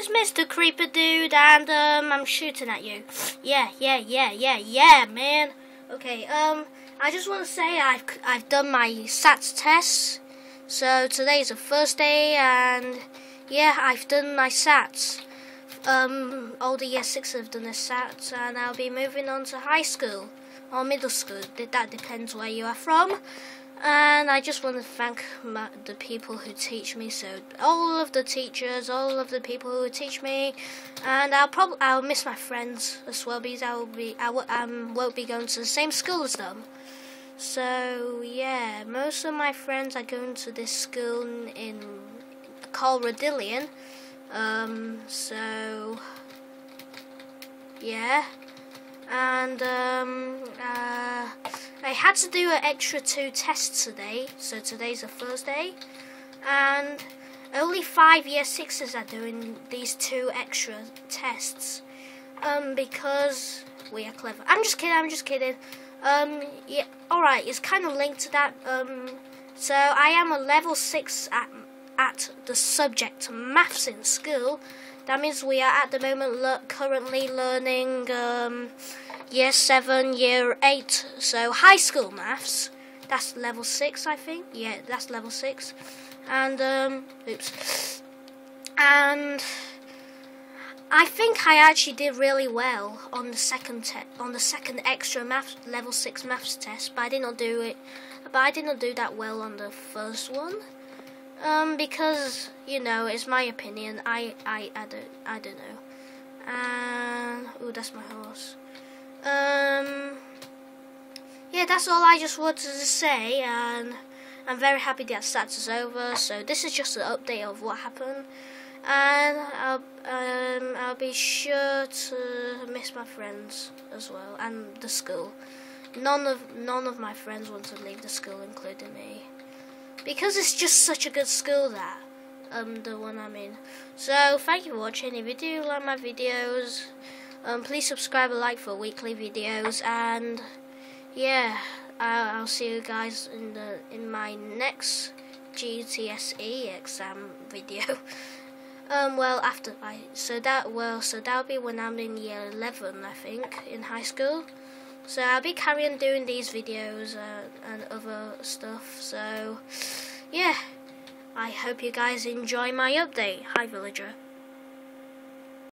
is Mr. Creeper Dude, and um, I'm shooting at you. Yeah, yeah, yeah, yeah, yeah, man. Okay, um, I just want to say I've I've done my SATs tests. So today's the first day, and yeah, I've done my SATs. Um, all the year six have done their SATs, and I'll be moving on to high school or middle school. That depends where you are from. And I just want to thank my, the people who teach me. So all of the teachers, all of the people who teach me, and I'll probably I'll miss my friends as well because I will be I w- um, won't be going to the same school as them. So yeah, most of my friends are going to this school in, Rodillion. Um, so yeah, and um, I had to do an extra two tests today, so today's a Thursday, and only five year sixes are doing these two extra tests, um, because we are clever. I'm just kidding. I'm just kidding. Um, yeah, all right. It's kind of linked to that. Um, so I am a level six at at the subject maths in school. That means we are at the moment le- currently learning. Um, year 7, year 8. So high school maths. That's level 6, I think. Yeah, that's level 6. And, um, oops. And I think I actually did really well on the second on the second extra math level 6 maths test, but I did not do it. But I did not do that well on the first one. Um, because you know, it's my opinion. I, I, I don't, I don't know. And oh, that's my horse. Um, yeah, that's all I just wanted to say, and I'm very happy that SATs is over. So this is just an update of what happened, and I'll um, I'll be sure to miss my friends as well and the school. None of none of my friends want to leave the school, including me, because it's just such a good school that um the one I'm in. So thank you for watching. If you do like my videos. Um, please subscribe and like for weekly videos, and yeah, I'll, I'll see you guys in the in my next GCSE exam video. um, well, after I so that well, so that'll be when I'm in year eleven, I think, in high school. So I'll be carrying doing these videos uh, and other stuff. So yeah, I hope you guys enjoy my update. Hi, villager.